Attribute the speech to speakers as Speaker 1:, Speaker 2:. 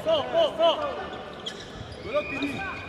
Speaker 1: fort, fort, fort, fort. Bloc,
Speaker 2: Pini.